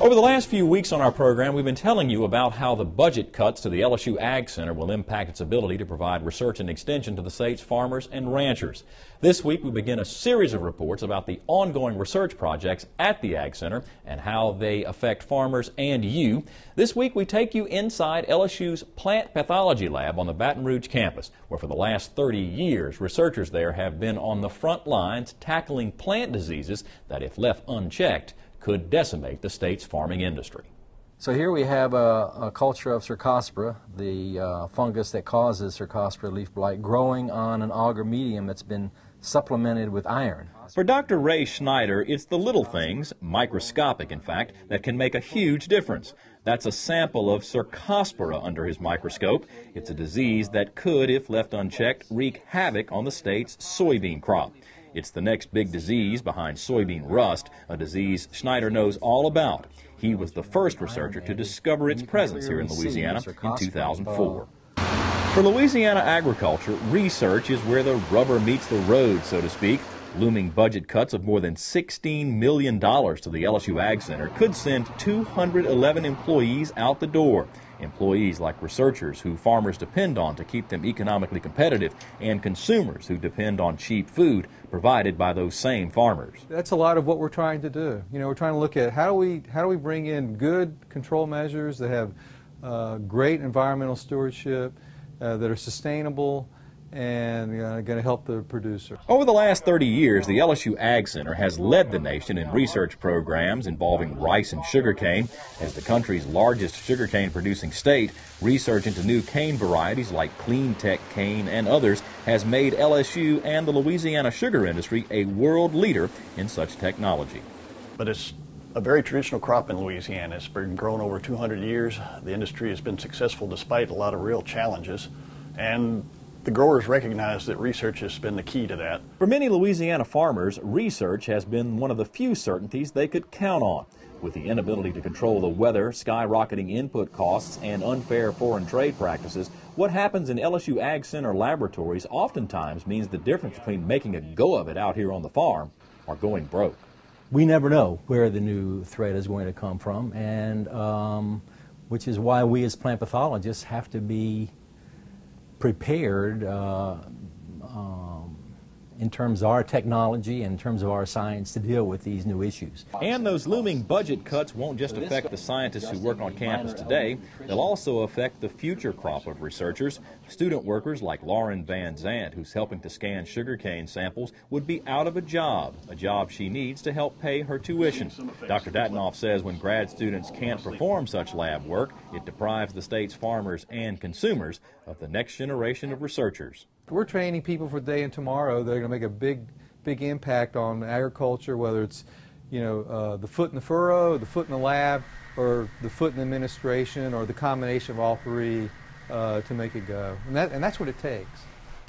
Over the last few weeks on our program, we've been telling you about how the budget cuts to the LSU Ag Center will impact its ability to provide research and extension to the state's farmers and ranchers. This week, we begin a series of reports about the ongoing research projects at the Ag Center and how they affect farmers and you. This week, we take you inside LSU's plant pathology lab on the Baton Rouge campus, where for the last 30 years, researchers there have been on the front lines tackling plant diseases that, if left unchecked, could decimate the state's farming industry. So here we have a, a culture of Cercospora, the uh, fungus that causes Cercospora leaf blight, growing on an agar medium that's been supplemented with iron. For Dr. Ray Schneider, it's the little things, microscopic in fact, that can make a huge difference. That's a sample of Cercospora under his microscope. It's a disease that could, if left unchecked, wreak havoc on the state's soybean crop. It's the next big disease behind soybean rust, a disease Schneider knows all about. He was the first researcher to discover its presence here in Louisiana in 2004. For Louisiana agriculture, research is where the rubber meets the road, so to speak. Looming budget cuts of more than $16 million to the LSU Ag Center could send 211 employees out the door. Employees like researchers who farmers depend on to keep them economically competitive, and consumers who depend on cheap food provided by those same farmers. That's a lot of what we're trying to do. You know, we're trying to look at how do we how do we bring in good control measures that have uh, great environmental stewardship, uh, that are sustainable, and uh, going to help the producer. Over the last 30 years, the LSU Ag Center has led the nation in research programs involving rice and sugarcane. As the country's largest sugarcane producing state, research into new cane varieties like Kleentek cane and others has made LSU and the Louisiana sugar industry a world leader in such technology. But it's a very traditional crop in Louisiana. It's been grown over 200 years. The industry has been successful despite a lot of real challenges. And the growers recognize that research has been the key to that. For many Louisiana farmers, research has been one of the few certainties they could count on. With the inability to control the weather, skyrocketing input costs, and unfair foreign trade practices, what happens in LSU Ag Center laboratories oftentimes means the difference between making a go of it out here on the farm or going broke. We never know where the new threat is going to come from, and um, which is why we as plant pathologists have to be prepared uh, um, in terms of our technology and in terms of our science to deal with these new issues. And those looming budget cuts won't just affect the scientists who work on campus today, they'll also affect the future crop of researchers. Student workers like Lauren Van Zant, who's helping to scan sugarcane samples, would be out of a job, a job she needs to help pay her tuition. Dr. Datnoff says when grad students can't perform such lab work, it deprives the state's farmers and consumers of the next generation of researchers. We're training people for today and tomorrow that are going to make a big, big impact on agriculture, whether it's, you know, uh, the foot in the furrow, the foot in the lab, or the foot in the administration, or the combination of all three uh, to make it go. And, that, and that's what it takes.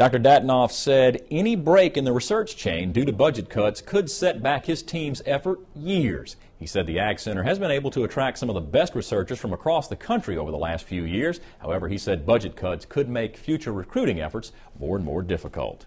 Dr. Datnoff said any break in the research chain due to budget cuts could set back his team's effort years. He said the Ag Center has been able to attract some of the best researchers from across the country over the last few years. However, he said budget cuts could make future recruiting efforts more and more difficult.